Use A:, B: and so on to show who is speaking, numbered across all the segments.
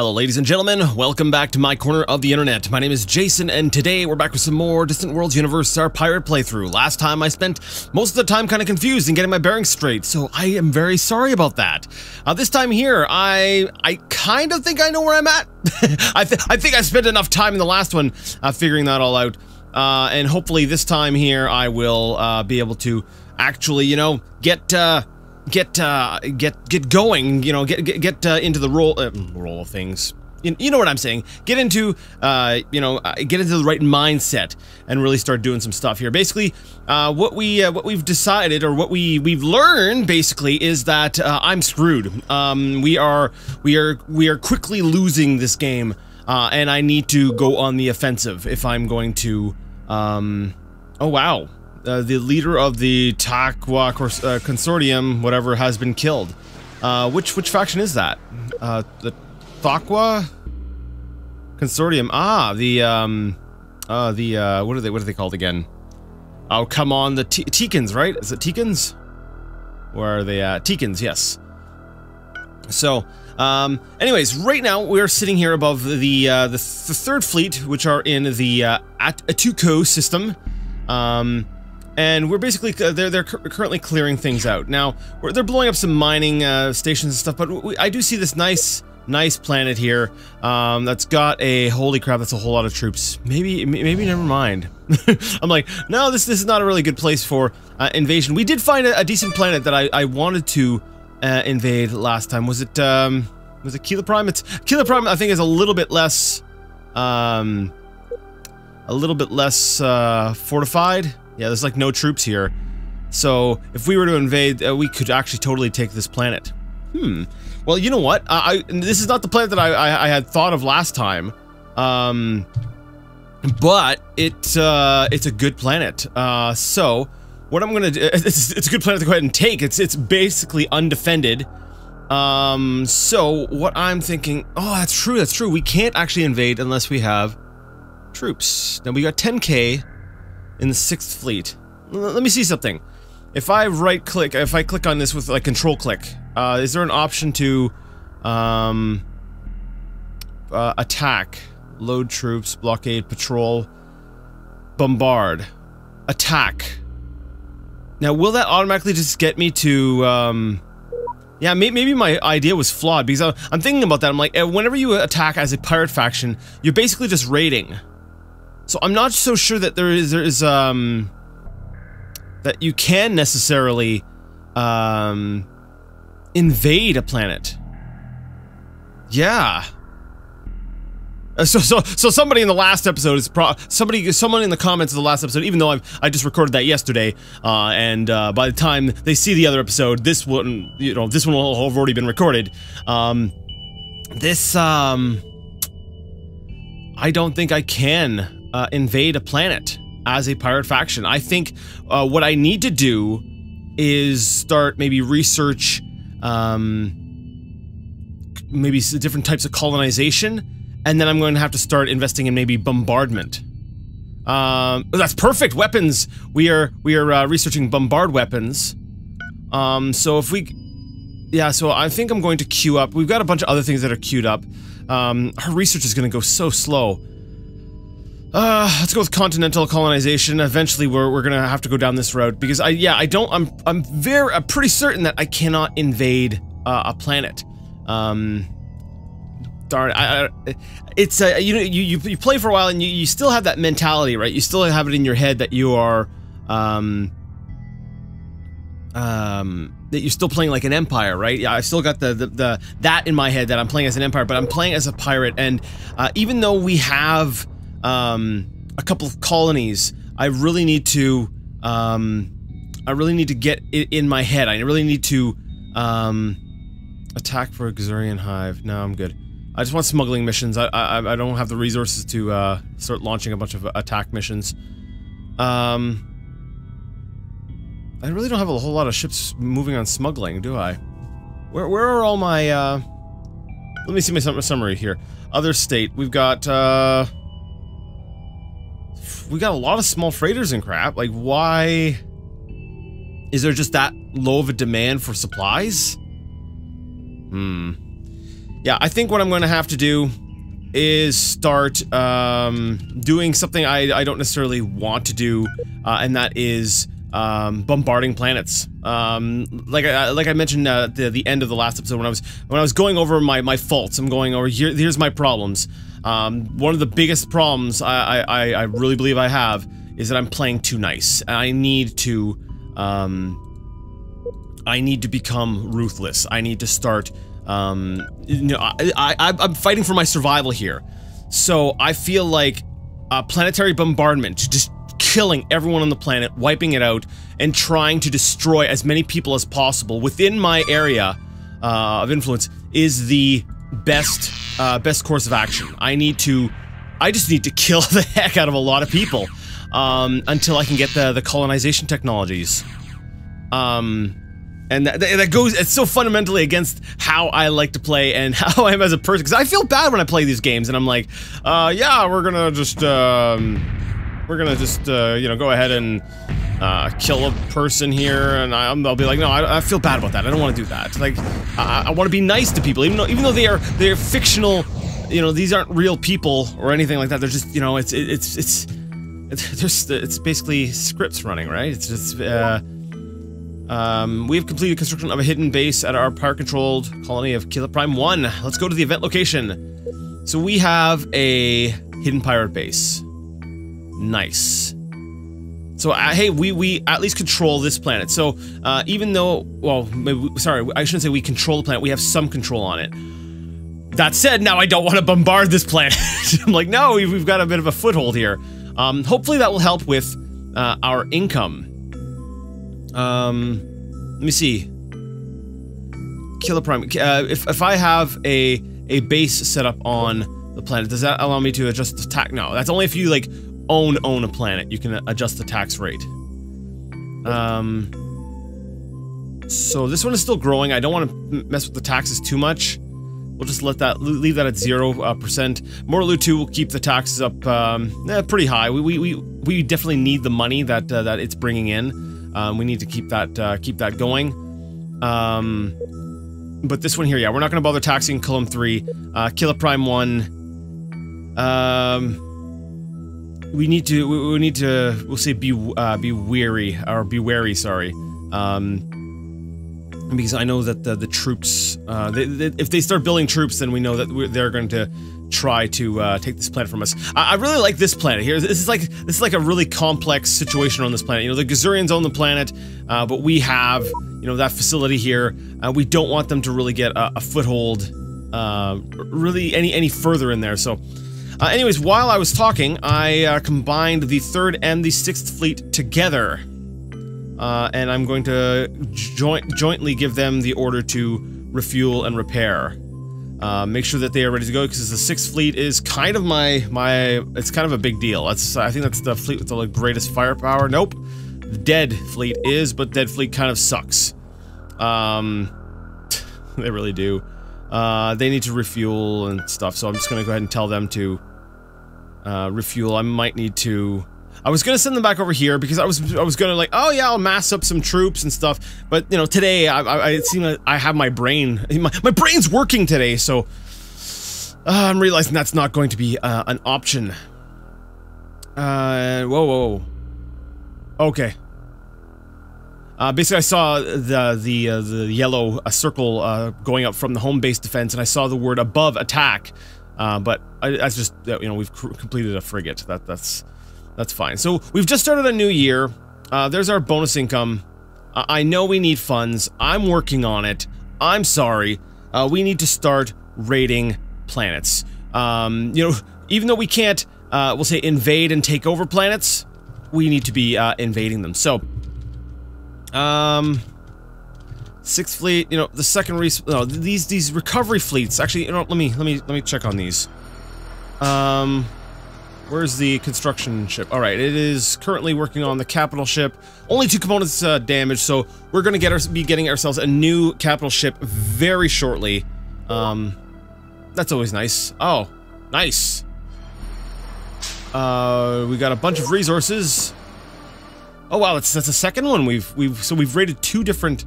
A: Hello ladies and gentlemen, welcome back to my corner of the internet. My name is Jason and today we're back with some more Distant Worlds Universe, our pirate playthrough. Last time I spent most of the time kind of confused and getting my bearings straight, so I am very sorry about that. Uh, this time here, I I kind of think I know where I'm at. I, th I think I spent enough time in the last one uh, figuring that all out. Uh, and hopefully this time here I will uh, be able to actually, you know, get uh, get uh, get get going. You know, get get get uh, into the role uh, role of things. You, you know what I'm saying? Get into uh, you know uh, get into the right mindset and really start doing some stuff here. Basically, uh, what we uh, what we've decided or what we we've learned basically is that uh, I'm screwed. Um, we are we are we are quickly losing this game, uh, and I need to go on the offensive if I'm going to. Um, oh wow, uh, the leader of the Takwa uh, Consortium, whatever, has been killed. Uh, which which faction is that? Uh, the Thakwa Consortium. Ah, the um, uh, the uh, what are they? What are they called again? Oh, come on, the T Teekans, right? Is it Teekans? Where are they at? Teekans, yes. So, um, anyways, right now we're sitting here above the uh, the, th the third fleet, which are in the uh, At Atuko system. Um, and we're basically uh, they're they're currently clearing things out. Now they're blowing up some mining uh, stations and stuff, but we, I do see this nice nice planet here um, that's got a holy crap that's a whole lot of troops. Maybe maybe never mind. I'm like no this this is not a really good place for uh, invasion. We did find a, a, decent planet that I I wanted to uh, invade last time. Was it um was it Keela Prime? It's Keela Prime. I think is a little bit less um a little bit less uh, fortified. Yeah, there's like no troops here. So, if we were to invade, uh, we could actually totally take this planet. Hmm. Well, you know what? I, I this is not the planet that I, I, I had thought of last time. Um, but it uh, it's a good planet. Uh, so what I'm gonna do? It's, it's a good planet to go ahead and take. It's it's basically undefended. Um, so what I'm thinking? Oh, that's true. That's true. We can't actually invade unless we have troops. Now we got 10k in the 6th Fleet. L let me see something. If I right click, if I click on this with like control click, uh, is there an option to um, uh, attack, load troops, blockade, patrol, bombard, attack? Now, will that automatically just get me to, um, yeah, may maybe my idea was flawed because I'm thinking about that. I'm like, eh, whenever you attack as a pirate faction, you're basically just raiding. So I'm not so sure that there is there is um that you can necessarily um invade a planet. Yeah. Uh, so so so somebody in the last episode is pro somebody someone in the comments of the last episode even though I've I just recorded that yesterday uh, and uh, by the time they see the other episode this one you know this one will have already been recorded um this um I don't think I can uh, invade a planet as a pirate faction. I think uh, what I need to do is start maybe research um, maybe different types of colonization, and then I'm going to have to start investing in maybe bombardment. Um, that's perfect weapons. We are we are uh, researching bombard weapons. Um, so if we, yeah, so I think I'm going to queue up. We've got a bunch of other things that are queued up. Um, our research is going to go so slow. Uh, let's go with continental colonization. Eventually, we're, we're gonna have to go down this road because I, yeah, I don't, I'm, I'm very, I'm pretty certain that I cannot invade uh, a planet. Um, darn, I, I it's, uh, you know, you, you, play for a while and you, you still have that mentality, right? You still have it in your head that you are, um, um, that you're still playing like an empire, right? Yeah, I still got the, the, the, that in my head that I'm playing as an empire, but I'm playing as a pirate, and, uh, even though we have, um, a couple of colonies, I really need to, um, I really need to get it in my head. I really need to, um, attack for a Xurian Hive. No, I'm good. I just want smuggling missions. I, I, I don't have the resources to, uh, start launching a bunch of attack missions. Um, I really don't have a whole lot of ships moving on smuggling, do I? Where, where are all my, uh... Let me see my summary here. Other state. We've got, uh we got a lot of small freighters and crap. Like, why... Is there just that low of a demand for supplies? Hmm. yeah, I think what I'm going to have to do is start um, doing something I, I don't necessarily want to do, uh, and that is um, bombarding planets. Um, like I like I mentioned uh, the the end of the last episode when I was when I was going over my my faults. I'm going over here. Here's my problems. Um, one of the biggest problems I, I I really believe I have is that I'm playing too nice. I need to um, I need to become ruthless. I need to start. Um, you know, I, I I'm fighting for my survival here, so I feel like uh, planetary bombardment just killing everyone on the planet, wiping it out, and trying to destroy as many people as possible within my area uh, of influence is the best uh, best course of action. I need to, I just need to kill the heck out of a lot of people um, until I can get the the colonization technologies. Um, and that, that goes it's so fundamentally against how I like to play and how I am as a person because I feel bad when I play these games and I'm like, uh, yeah, we're gonna just um, we're gonna just, uh, you know, go ahead and uh, kill a person here, and I, will be like, no, I, I, feel bad about that. I don't want to do that. Like, I, I want to be nice to people, even though, even though they are, they're fictional. You know, these aren't real people or anything like that. They're just, you know, it's, it, it's, it's, it's, just, it's basically scripts running, right? It's just, uh, um, we have completed construction of a hidden base at our power-controlled colony of Kila Prime 1. Let's go to the event location. So we have a hidden pirate base. Nice. So, uh, hey, we, we at least control this planet. So, uh, even though, well, maybe, sorry, I shouldn't say we control the planet, we have some control on it. That said, now I don't want to bombard this planet. I'm like, no, we've, we've, got a bit of a foothold here. Um, hopefully that will help with uh, our income. Um, let me see. Killer Prime. Uh, if, if I have a, a base set up on the planet, does that allow me to adjust the tack? No, that's only if you, like, own own a planet, you can adjust the tax rate. Um, so this one is still growing. I don't want to mess with the taxes too much. We'll just let that leave that at zero uh, percent. Mortaloo 2 will keep the taxes up um, eh, pretty high. We, we, we, we definitely need the money that uh, that it's bringing in. Um, we need to keep that uh, keep that going. Um, but this one here, yeah, we're not going to bother taxing Cullum 3. Uh, Killa Prime 1. Um, we need to we, we need to we'll say be uh, be weary or be wary sorry um because I know that the the troops uh, they, they, if they start building troops then we know that they're going to try to uh, take this planet from us. I, I, really like this planet here. This is like this is like a really complex situation on this planet. You know, the Gizureans own the planet, uh, but we have you know that facility here. Uh, we don't want them to really get a, a foothold, uh, really any any further in there. So uh, anyways, while I was talking, I uh, combined the 3rd and the 6th Fleet together. Uh, and I'm going to joint jointly give them the order to refuel and repair. Uh, make sure that they are ready to go because the Sixth Fleet is kind of my my. It's kind of a big deal. That's I think that's the fleet with the greatest firepower. Nope, Dead Fleet is, but Dead Fleet kind of sucks. Um, they really do. Uh, they need to refuel and stuff, so I'm just gonna go ahead and tell them to uh, refuel. I might need to... I was gonna send them back over here because I was I was gonna like oh yeah I'll mass up some troops and stuff but you know today I, I, I it seemed like I have my brain my, my brain's working today so uh, I'm realizing that's not going to be uh, an option. Uh, whoa, whoa. Okay. Uh, basically, I saw the the uh, the yellow uh, circle uh, going up from the home base defense, and I saw the word above attack. Uh, but I, that's just you know we've completed a frigate. That that's that's fine. So we've just started a new year. Uh, there's our bonus income. Uh, I know we need funds. I'm working on it. I'm sorry. Uh, we need to start raiding planets. Um, you know, even though we can't, uh, we'll say invade and take over planets, we need to be uh, invading them. So, um, Sixth Fleet, you know, the second res- no, these these recovery fleets. Actually, you know, let me let me let me check on these. Um, where's the construction ship? All right, it is currently working on the capital ship. Only two components uh, damaged, so we're gonna get our, be getting ourselves a new capital ship very shortly. Um, that's always nice. Oh, nice. Uh, we got a bunch of resources. Oh wow, that's that's a second one. We've we've so we've rated two different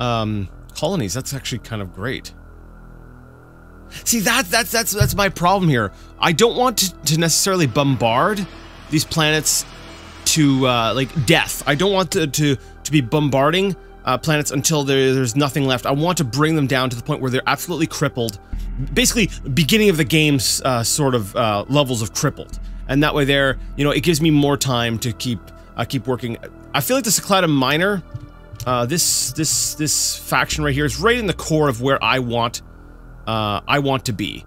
A: um, colonies. That's actually kind of great. See, that, that's, that's, that's my problem here. I don't want to, to necessarily bombard these planets to, uh, like, death. I don't want to, to, to be bombarding uh, planets until there, there's nothing left. I want to bring them down to the point where they're absolutely crippled. Basically, beginning of the game's uh, sort of uh, levels of crippled. And that way there, you know, it gives me more time to keep uh, keep working. I feel like the Cyclada Minor, uh, this this this faction right here is right in the core of where I want uh, I want to be.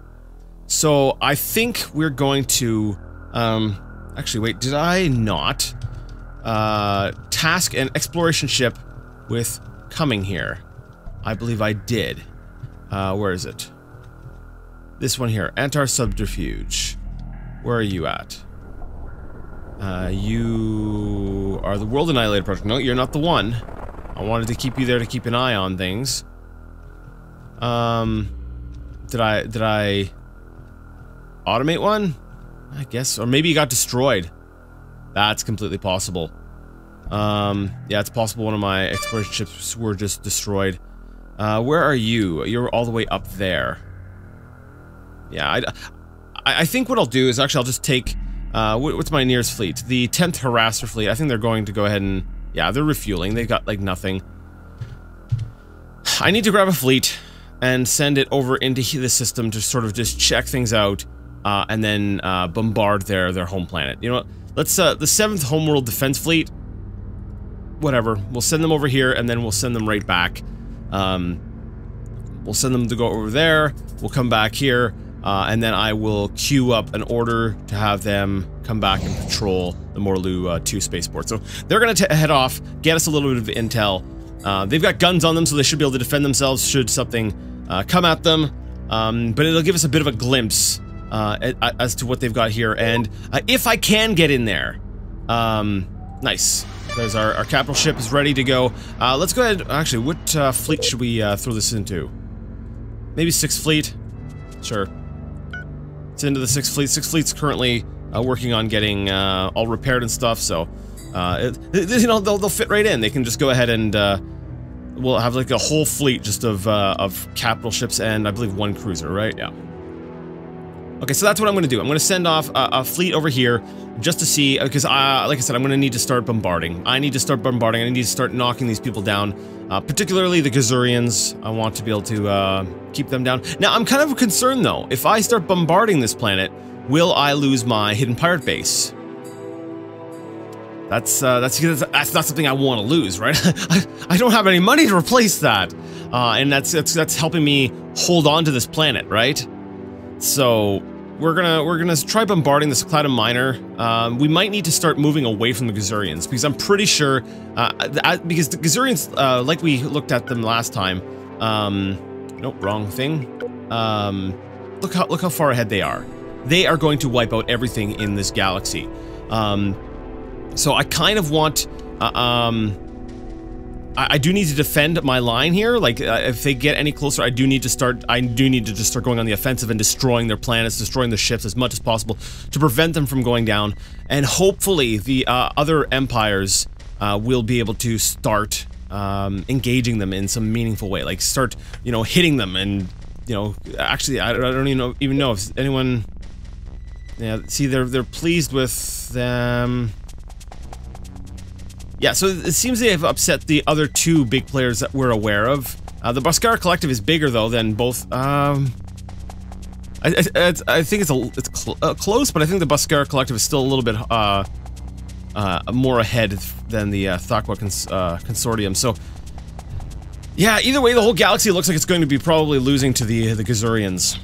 A: So I think we're going to, um, actually wait, did I not, uh, task an exploration ship with coming here? I believe I did. Uh, where is it? This one here, Antar Subterfuge. Where are you at? Uh, you are the World Annihilator Project. No, you're not the one. I wanted to keep you there to keep an eye on things. Um, did I, did I automate one? I guess, or maybe it got destroyed. That's completely possible. Um, yeah, it's possible one of my exploration ships were just destroyed. Uh, where are you? You're all the way up there. Yeah, I, I think what I'll do is actually I'll just take, uh, what's my nearest fleet? The 10th Harasser fleet. I think they're going to go ahead and, yeah, they're refueling. They've got, like, nothing. I need to grab a fleet and send it over into the system to sort of just check things out, uh, and then, uh, bombard their, their home planet. You know what? Let's, uh, the 7th Homeworld Defense Fleet, whatever. We'll send them over here, and then we'll send them right back. Um, we'll send them to go over there. We'll come back here. Uh, and then I will queue up an order to have them come back and patrol the Morlu uh, 2 spaceport. So they're going to head off, get us a little bit of intel. Uh, they've got guns on them, so they should be able to defend themselves should something uh, come at them. Um, but it'll give us a bit of a glimpse uh, as to what they've got here. And uh, if I can get in there, um, nice. There's our, our capital ship is ready to go. let's go ahead. Actually, what fleet should we throw this into? Maybe Sixth Fleet? Sure. It's into the Sixth Fleet. Sixth Fleet's currently uh, working on getting uh, all repaired and stuff, so uh, it, you know they'll, they'll fit right in. They can just go ahead and uh, we'll have like a whole fleet just of uh, of capital ships and I believe one cruiser, right? Yeah. Okay, so that's what I'm going to do. I'm going to send off a, a, fleet over here just to see, because, uh, like I said, I'm going to need to start bombarding. I need to start bombarding. I need to start knocking these people down, uh, particularly the Gizureans. I want to be able to uh, keep them down. Now, I'm kind of concerned, though. If I start bombarding this planet, will I lose my hidden pirate base? That's, uh, that's, that's not something I want to lose, right? I, I don't have any money to replace that. Uh, and that's, that's, that's helping me hold on to this planet, right? So, we're gonna we're gonna try bombarding this Cyclada Minor. Um, we might need to start moving away from the Gizureans because I'm pretty sure uh, because the Gizureans, uh, like we looked at them last time. Um, nope, wrong thing. Um, look how look how far ahead they are. They are going to wipe out everything in this galaxy. Um, so I kind of want. Uh, um, I, I, do need to defend my line here. Like, uh, if they get any closer, I do need to start. I do need to just start going on the offensive and destroying their planets, destroying the ships as much as possible to prevent them from going down. And hopefully, the uh, other empires uh, will be able to start um, engaging them in some meaningful way. Like, start, you know, hitting them and, you know, actually, I, I don't even know, even know if anyone. Yeah, see, they're they're pleased with them. Yeah, so it seems they have upset the other two big players that we're aware of. Uh, the Boscara Collective is bigger, though, than both, um... I, I, I think it's a, it's cl uh, close, but I think the Boscara Collective is still a little bit, uh, uh, more ahead than the, uh, Thakwa cons uh, Consortium, so... Yeah, either way, the whole galaxy looks like it's going to be probably losing to the, the Gizureans.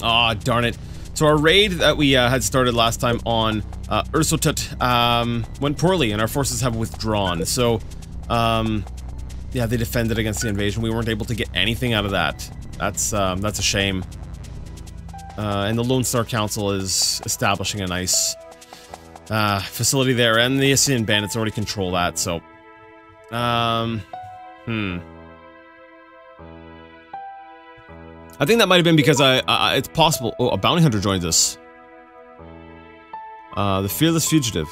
A: Aw, oh, darn it. So our raid that we, uh, had started last time on uh, Ursotut um, went poorly, and our forces have withdrawn. So, um, yeah, they defended against the invasion. We weren't able to get anything out of that. That's um, that's a shame. Uh, and the Lone Star Council is establishing a nice uh, facility there, and the Assyrian bandits already control that. So, um, hmm. I think that might have been because I, I it's possible. Oh, a bounty hunter joins us. Uh, the Fearless Fugitive.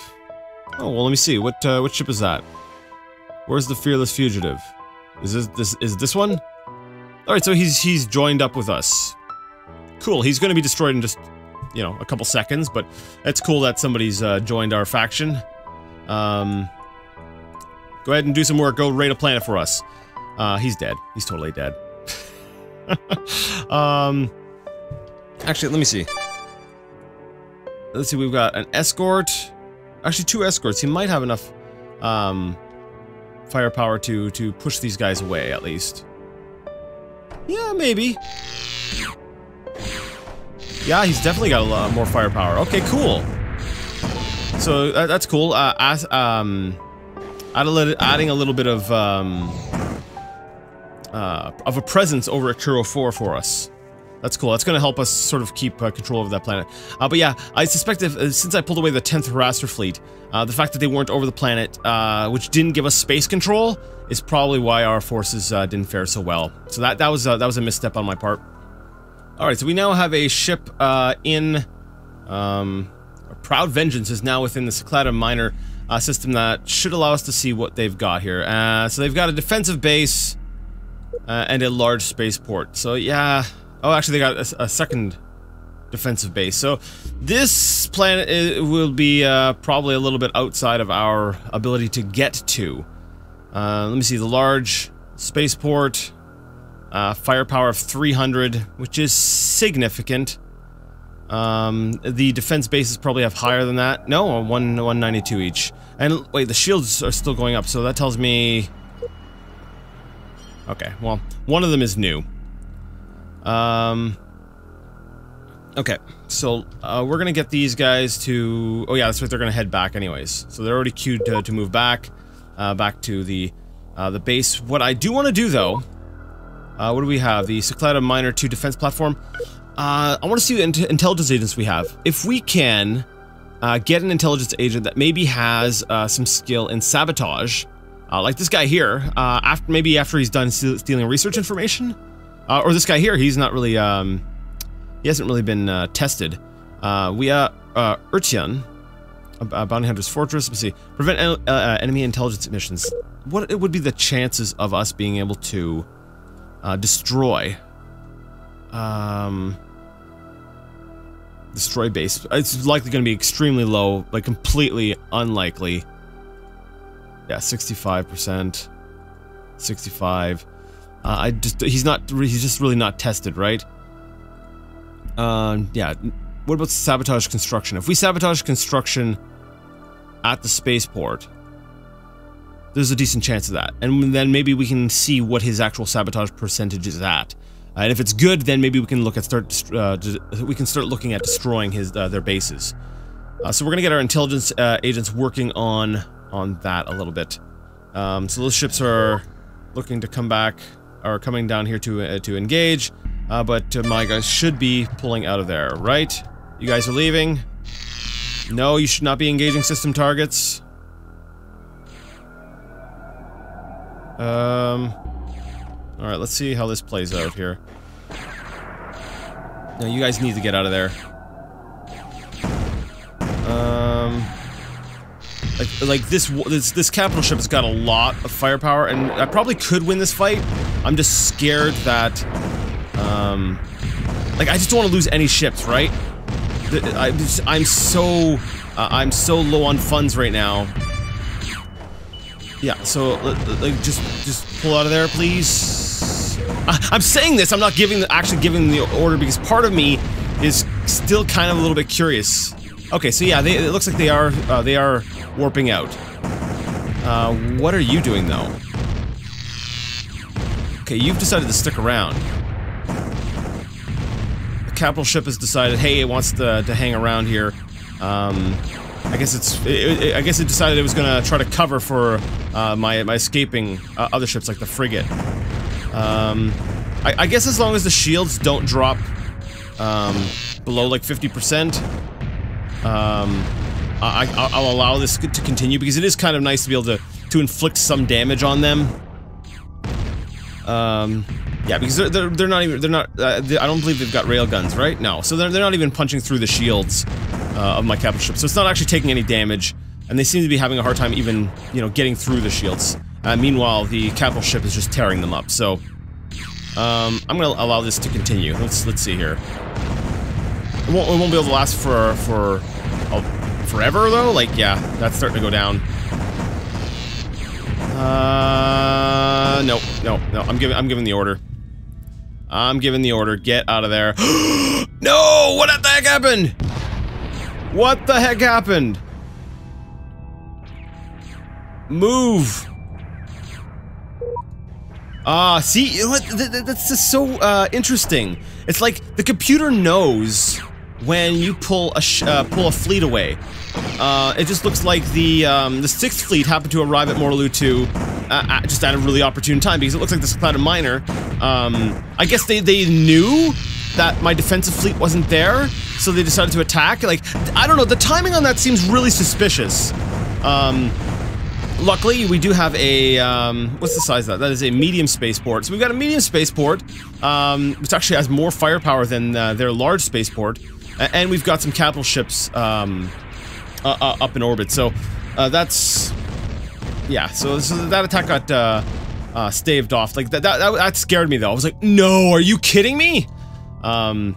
A: Oh, well, let me see. What, uh, what ship is that? Where's the Fearless Fugitive? Is this, this, is this one? Alright, so he's he's joined up with us. Cool, he's gonna be destroyed in just, you know, a couple seconds, but it's cool that somebody's uh, joined our faction. Um, go ahead and do some work, go raid a planet for us. Uh, he's dead. He's totally dead. um, actually, let me see. Let's see, we've got an escort. Actually, two escorts. He might have enough, um, firepower to, to push these guys away, at least. Yeah, maybe. Yeah, he's definitely got a lot more firepower. Okay, cool. So, uh, that's cool. Uh, as, um, add a little, adding a little bit of, um, uh, of a presence over at Turo 4 for us. That's cool. That's going to help us sort of keep uh, control of that planet. Uh, but yeah, I suspect if, uh, since I pulled away the 10th Harasser fleet, uh, the fact that they weren't over the planet, uh, which didn't give us space control, is probably why our forces uh, didn't fare so well. So that that was that was a misstep on my part. All right, so we now have a ship in. Um, Proud Vengeance is now within the Cyclada Minor system that should allow us to see what they've got here. so they've got a defensive base and a large spaceport. So yeah. Oh, actually, they got a, a second defensive base. So this planet is, will be uh, probably a little bit outside of our ability to get to. Uh, let me see, the large spaceport, uh, firepower of 300, which is significant. Um, the defense bases probably have higher than that. No, one 192 each. And wait, the shields are still going up, so that tells me... Okay, well, one of them is new. Um, okay, so uh, we're gonna get these guys to... Oh yeah, that's right, they're gonna head back anyways. So they're already queued to, to move back, uh, back to the uh, the base. What I do want to do though, uh, what do we have? The Cyclada Minor 2 defense platform. Uh, I want to see the intelligence agents we have. If we can uh, get an intelligence agent that maybe has some skill in sabotage, like this guy here, after maybe after he's done stealing research information, uh, or this guy here, he's not really, um, he hasn't really been uh, tested. Uh, we are uh, Urtian, uh, Bounty Hunter's Fortress. Let's see. Prevent en uh, uh, enemy intelligence missions. What it would be the chances of us being able to uh, destroy, um, destroy base? It's likely going to be extremely low, like completely unlikely. Yeah, 65%, 65. Uh, I just he's not he's just really not tested, right? Um, yeah. What about sabotage construction? If we sabotage construction at the spaceport, there's a decent chance of that, and then maybe we can see what his actual sabotage percentage is at. Uh, and if it's good, then maybe we can look at start uh, we can start looking at destroying his uh, their bases. Uh, so we're gonna get our intelligence uh, agents working on on that a little bit. Um, so those ships are looking to come back are coming down here to uh, to engage, uh, but uh, my guys should be pulling out of there, right? You guys are leaving. No, you should not be engaging system targets. Um. All right, let's see how this plays out here. No, you guys need to get out of there. Um. Like, like this, this, this capital ship has got a lot of firepower, and I probably could win this fight. I'm just scared that, um, like I just don't want to lose any ships, right? I I'm so, uh, I'm so low on funds right now. Yeah, so like just, just pull out of there, please. I, I'm saying this. I'm not giving, the, actually giving the order because part of me is still kind of a little bit curious. Okay, so yeah, they, it looks like they are, uh, they are warping out. Uh, what are you doing, though? Okay, you've decided to stick around. The capital ship has decided, hey, it wants to, to hang around here. Um, I guess it's. It, it, I guess it decided it was gonna try to cover for uh, my my escaping uh, other ships like the frigate. Um, I, I, guess as long as the shields don't drop um, below like 50%, um, I, will allow this to continue because it is kind of nice to be able to to inflict some damage on them. Um, yeah, because they're, they're, they're not even they're not. Uh, they, I don't believe they've got rail guns, right? No, so they're they're not even punching through the shields uh, of my capital ship. So it's not actually taking any damage, and they seem to be having a hard time even you know getting through the shields. Uh, meanwhile, the capital ship is just tearing them up. So Um, I'm gonna allow this to continue. Let's let's see here. It won't, it won't be able to last for for forever though. Like yeah, that's starting to go down. Uh, no, no, no. I'm giving I'm giving the order. I'm giving the order. Get out of there. no! What the heck happened? What the heck happened? Move. Ah, uh, see, that's just so uh, interesting. It's like the computer knows when you pull a uh, pull a fleet away. Uh, it just looks like the um, the sixth fleet happened to arrive at Morloo 2 uh, just at a really opportune time because it looks like this Clouded Miner. Um, I guess they they knew that my defensive fleet wasn't there, so they decided to attack. Like I don't know, the timing on that seems really suspicious. Um, Luckily, we do have a, um, what's the size of that? That is a medium spaceport. So we've got a medium spaceport, um, which actually has more firepower than uh, their large spaceport. And we've got some capital ships, um, uh, uh, up in orbit. So, uh, that's, yeah, so, so that attack got, uh, staved off. Like, that, that, that scared me, though. I was like, no, are you kidding me? Um,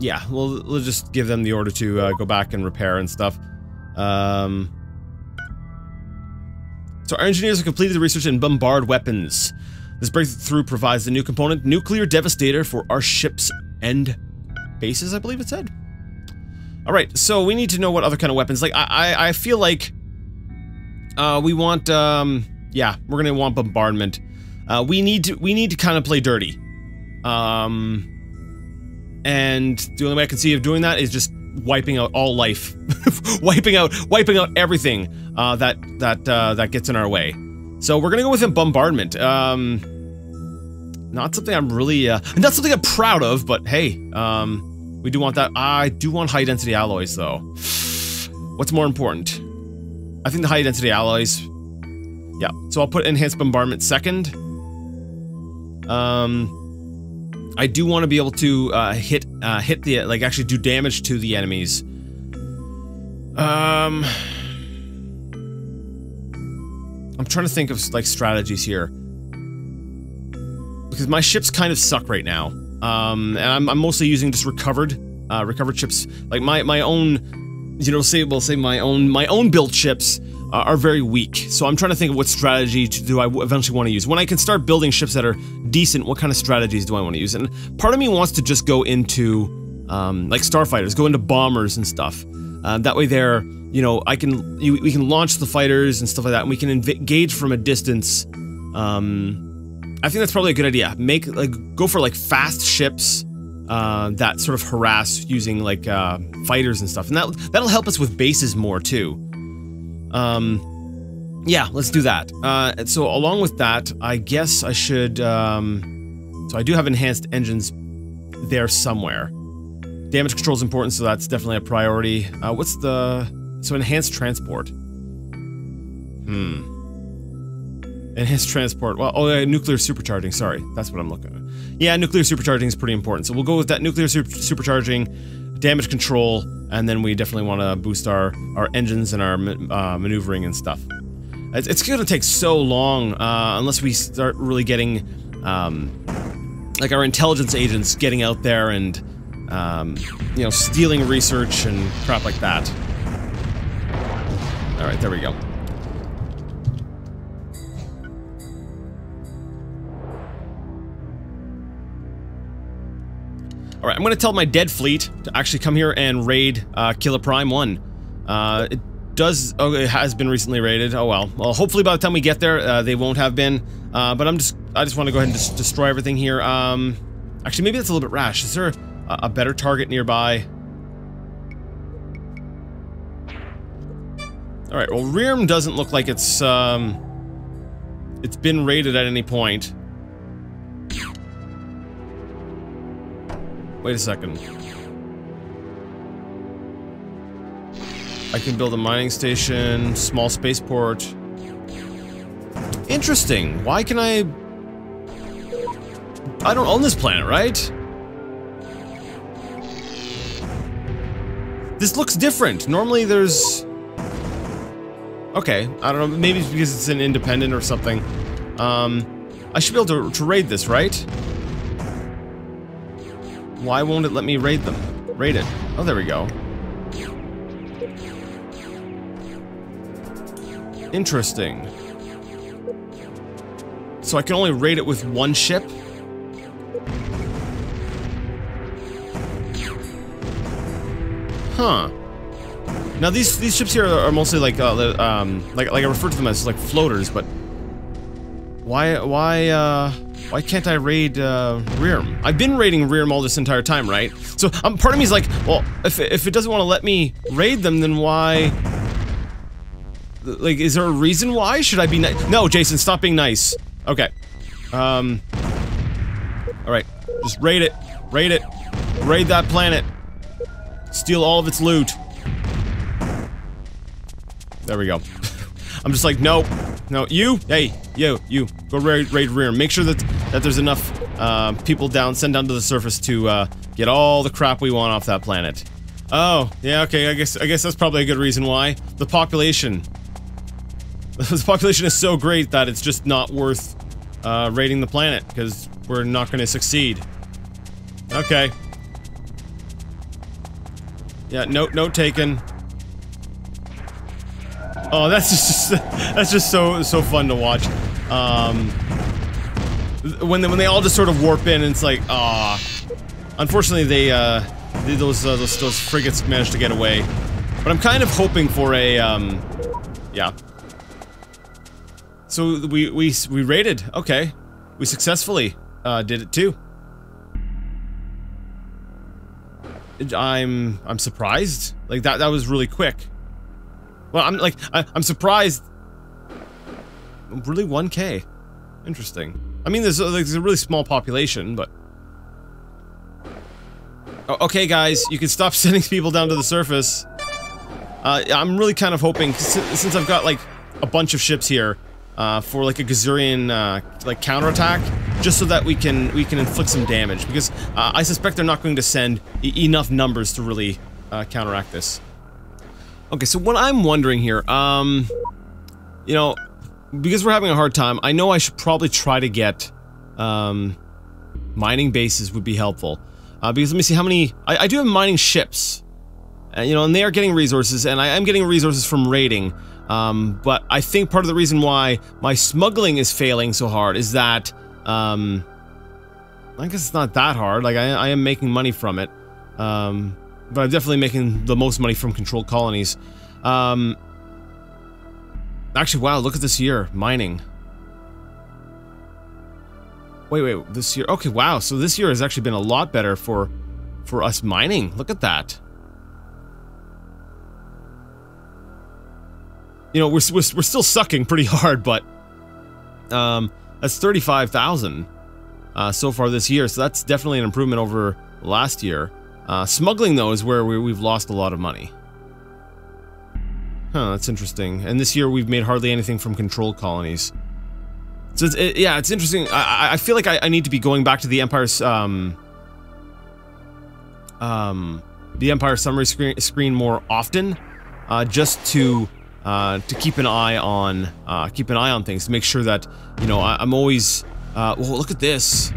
A: yeah, we'll, we'll just give them the order to, go back and repair and stuff. Um... So our engineers have completed the research in bombard weapons. This breakthrough provides the new component, Nuclear Devastator, for our ships and bases, I believe it said. Alright, so we need to know what other kind of weapons. Like, I, I, I feel like... Uh, we want, um... Yeah, we're gonna want bombardment. Uh, we need to, we need to kind of play dirty. Um... And the only way I can see of doing that is just wiping out all life, wiping out, wiping out everything uh, that that uh, that gets in our way. So we're gonna go with bombardment. Um, not something I'm really, uh, not something I'm proud of, but hey, um, we do want that. I do want high density alloys though. What's more important? I think the high density alloys. Yeah, so I'll put enhanced bombardment second. Um, I do want to be able to uh, hit uh, hit the like actually do damage to the enemies. Um, I'm trying to think of like strategies here because my ships kind of suck right now. Um, and I'm, I'm mostly using just recovered uh, recovered ships. Like my my own, you know, say we'll say my own my own built ships uh, are very weak. So I'm trying to think of what strategy to do I eventually want to use. When I can start building ships that are decent, what kind of strategies do I want to use? And part of me wants to just go into, um, like starfighters, go into bombers and stuff. Uh, that way there, you know, I can, you, we can launch the fighters and stuff like that, and we can engage from a distance. Um, I think that's probably a good idea. Make, like, go for, like, fast ships, uh, that sort of harass using, like, uh, fighters and stuff. And that, that'll help us with bases more, too. Um, yeah, let's do that. Uh, so along with that, I guess I should, um, so I do have enhanced engines there somewhere. Damage control is important, so that's definitely a priority. Uh, what's the, so enhanced transport. Hmm. Enhanced transport. Well, oh, uh, nuclear supercharging. Sorry, that's what I'm looking at. Yeah, nuclear supercharging is pretty important. So we'll go with that nuclear super supercharging, damage control, and then we definitely want to boost our our engines and our uh, maneuvering and stuff. It's, it's going to take so long uh, unless we start really getting um, like our intelligence agents getting out there and um, you know stealing research and crap like that. All right, there we go. Alright, I'm gonna tell my dead fleet to actually come here and raid uh, Killer Prime 1. Uh, it does- oh, it has been recently raided. Oh well. Well, hopefully by the time we get there, uh, they won't have been. Uh, but I'm just- I just want to go ahead and just destroy everything here. Um, actually, maybe that's a little bit rash. Is there a, a better target nearby? Alright, well, Rearm doesn't look like it's, um... It's been raided at any point. Wait a second. I can build a mining station, small spaceport. Interesting. Why can I... I don't own this planet, right? This looks different. Normally there's... Okay, I don't know, maybe it's because it's an independent or something. Um, I should be able to, to raid this, right? Why won't it let me raid them? Raid it. Oh, there we go. Interesting. So I can only raid it with one ship? Huh. Now these these ships here are mostly like uh, um like like I refer to them as like floaters, but why why uh why can't I raid uh, Rearm? I've been raiding Rearm all this entire time, right? So um, part of me is like, well, if if it doesn't want to let me raid them, then why? Like, is there a reason why? Should I be nice? No, Jason, stop being nice. Okay. Um. All right, just raid it, raid it, raid that planet. Steal all of its loot. There we go. I'm just like, no, no, you, hey, you, you, go raid, raid rear. Make sure that that there's enough uh, people down, send down to the surface to uh, get all the crap we want off that planet. Oh, yeah, okay, I guess I guess that's probably a good reason why. The population. the population is so great that it's just not worth uh, raiding the planet because we're not going to succeed. Okay. Yeah, note note taken. Oh, that's just that's just so so fun to watch. Um, when they, when they all just sort of warp in, and it's like, ah. Unfortunately, they uh, they, those, uh, those those frigates managed to get away. But I'm kind of hoping for a um, yeah. So we we we raided. Okay, we successfully uh, did it too. I'm I'm surprised. Like that that was really quick. Well, I'm like, I, am surprised. Really, 1k? Interesting. I mean, there's, there's a really small population, but... okay, guys, you can stop sending people down to the surface. Uh, I'm really kind of hoping, since I've got, like, a bunch of ships here, uh, for, like, a Gizurean, uh, like, counterattack, just so that we can, we can inflict some damage, because, uh, I suspect they're not going to send e enough numbers to really, uh, counteract this. Okay, so what I'm wondering here, um, you know, because we're having a hard time, I know I should probably try to get, um, mining bases would be helpful. Uh, because let me see how many, I, I do have mining ships, uh, you know, and they are getting resources, and I am getting resources from raiding, um, but I think part of the reason why my smuggling is failing so hard is that, um, I guess it's not that hard, like, I, I am making money from it, um, but I'm definitely making the most money from controlled colonies. Actually, wow, look at this year. Mining. Wait, wait, this year... Okay, wow, so this year has actually been a lot better for, for us mining. Look at that. You know, we're, we're, we're still sucking pretty hard, but... Um, that's 35,000 uh, so far this year, so that's definitely an improvement over last year. Uh, smuggling, though, is where we, we've lost a lot of money. Huh, that's interesting. And this year we've made hardly anything from control colonies. So it's, it, yeah, it's interesting. I, I feel like I, I, need to be going back to the Empire's, um... Um... The Empire summary screen, screen more often, uh, just to, uh, to keep an eye on, uh, keep an eye on things, to make sure that, you know, I, am always, uh, well, look at this.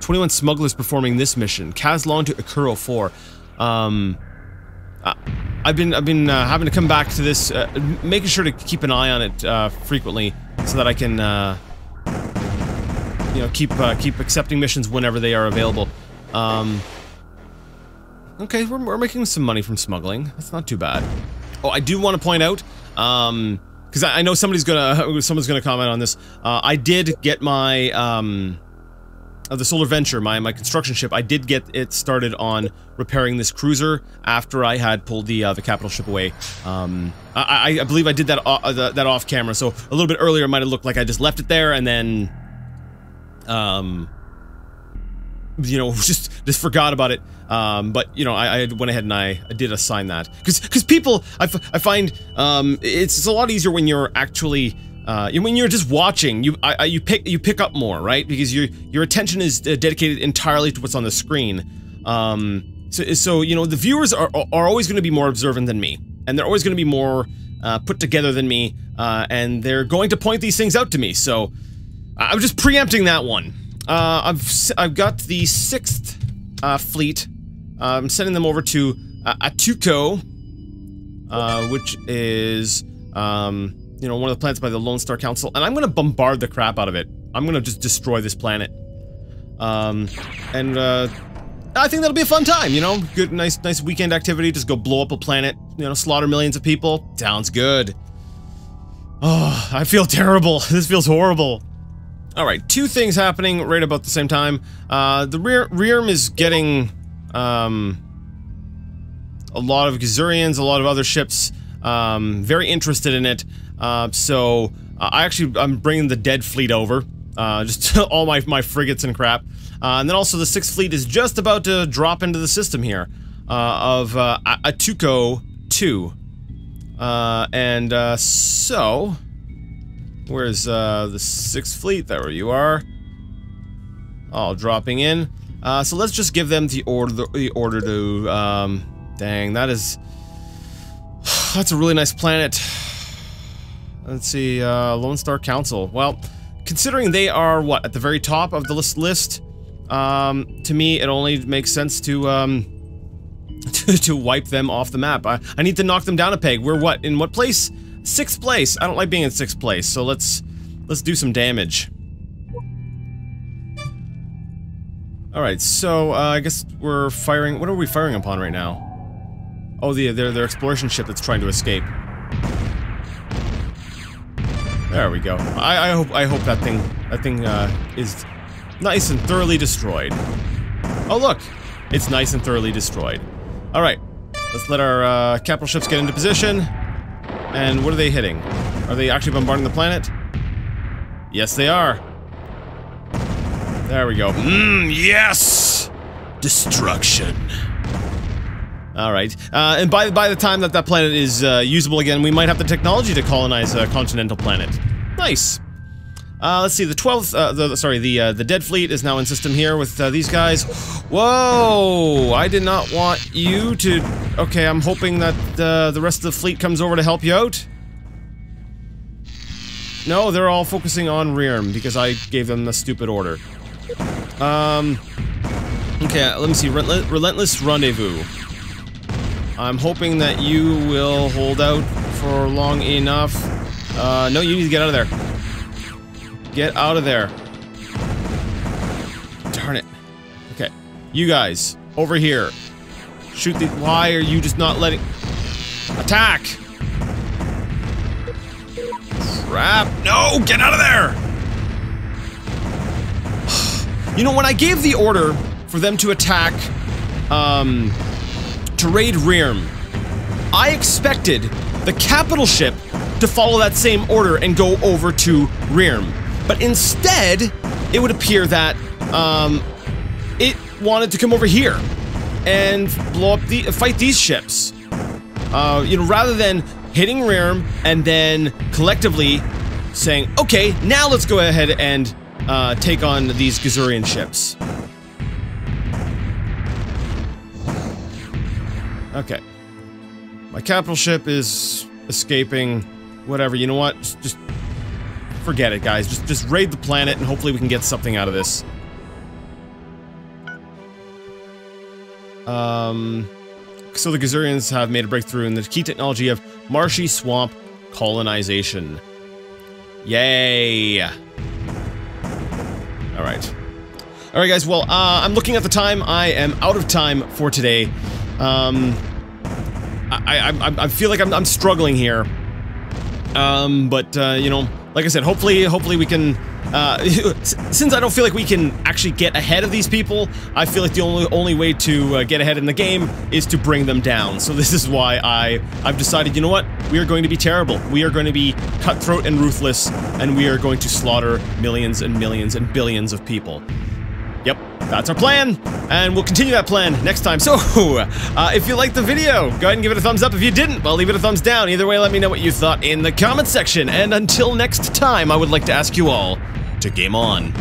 A: 21 smugglers performing this mission. Kazlon to Akuro 4. Um, I, have been I've been uh, having to come back to this, uh, making sure to keep an eye on it uh, frequently, so that I can, uh, you know, keep uh, keep accepting missions whenever they are available. Um, okay, we're, we're making some money from smuggling. That's not too bad. Oh, I do want to point out, um, because I, I, know somebody's gonna someone's gonna comment on this. Uh, I did get my um the Solar Venture, my, my construction ship, I did get it started on repairing this cruiser after I had pulled the uh, the capital ship away. Um, I, I believe I did that uh, that off camera, so a little bit earlier it might have looked like I just left it there and then, um, you know, just just forgot about it. Um, but you know, I, I, went ahead and I, I did assign that because because people I, I find um, it's, it's a lot easier when you're actually uh, when you're just watching, you I, you pick you pick up more, right? Because your your attention is uh, dedicated entirely to what's on the screen. Um, so so you know the viewers are are always going to be more observant than me, and they're always going to be more uh, put together than me, uh, and they're going to point these things out to me. So I'm just preempting that one. Uh, I've I've got the sixth uh, fleet. I'm sending them over to Atuco, which is um, you know one of the planets by the Lone Star Council, and I'm gonna bombard the crap out of it. I'm gonna just destroy this planet. Um, and uh, I think that'll be a fun time. You know, good, nice, nice weekend activity. Just go blow up a planet. You know, slaughter millions of people. Sounds good. Oh, I feel terrible. This feels horrible. Alright, two things happening right about the same time. Uh, the rear Rearm is getting, um, a lot of Gizureans, a lot of other ships, um, very interested in it. Uh, so, uh, I actually, I'm bringing the dead fleet over. Uh, just all my, my frigates and crap. Uh, and then also the 6th Fleet is just about to drop into the system here, uh, of, uh, Atuco 2. Uh, and, so... Where's, the 6th Fleet? There you are. All dropping in. So let's just give them the order, the order to, um, dang, that is... That's a really nice planet. Let's see, uh, Lone Star Council. Well, considering they are, what, at the very top of the list, list um, to me, it only makes sense to, um, to, to wipe them off the map. I, I need to knock them down a peg. We're what, in what place? Sixth place. I don't like being in sixth place, so let's, let's do some damage. Alright, so, uh, I guess we're firing- what are we firing upon right now? Oh, the, their, their exploration ship that's trying to escape. There we go. I, I hope, I hope that thing, that thing, uh, is Nice and thoroughly destroyed. Oh look! It's nice and thoroughly destroyed. Alright. Let's let our uh, capital ships get into position. And what are they hitting? Are they actually bombarding the planet? Yes, they are. There we go. Mmm, yes! Destruction. Alright. Uh, and by, by the time that that planet is uh, usable again, we might have the technology to colonize a continental planet. Nice. Uh, let's see, the 12th, uh, sorry, the, uh, the Dead Fleet is now in system here with, uh, these guys. Whoa! I did not want you to... Okay, I'm hoping that, the rest of the fleet comes over to help you out. No, they're all focusing on Rearm, because I gave them the stupid order. Um... Okay, let me see, Relent Relentless Rendezvous. I'm hoping that you will hold out for long enough. Uh, no, you need to get out of there. Get out of there. Darn it. Okay. You guys, over here. Shoot the- why are you just not letting- Attack! Crap. No! Get out of there! you know, when I gave the order for them to attack, um, Rearm, I expected the capital ship to follow that same order and go over to Rearm. But instead, it would appear that um, it wanted to come over here and blow up the fight these ships. Uh, you know, rather than hitting Rearm and then collectively saying, "Okay, now let's go ahead and uh, take on these Gizurean ships." Okay. My capital ship is escaping. Whatever. You know what? Just, just Forget it, guys. Just, just raid the planet and hopefully we can get something out of this. Um... So the Gizureans have made a breakthrough in the key technology of marshy swamp colonization. Yay! Alright. Alright guys, well, uh, I'm looking at the time. I am out of time for today. Um... I, I, I, feel like I'm, I'm struggling here. Um, but, uh, you know, like I said, hopefully, hopefully we can, uh, since I don't feel like we can actually get ahead of these people, I feel like the only only way to uh, get ahead in the game is to bring them down. So this is why I, I've decided, you know what, we are going to be terrible. We are going to be cutthroat and ruthless, and we are going to slaughter millions and millions and billions of people. That's our plan, and we'll continue that plan next time. So, uh, if you liked the video, go ahead and give it a thumbs up. If you didn't, well, leave it a thumbs down. Either way, let me know what you thought in the comment section. And until next time, I would like to ask you all to game on.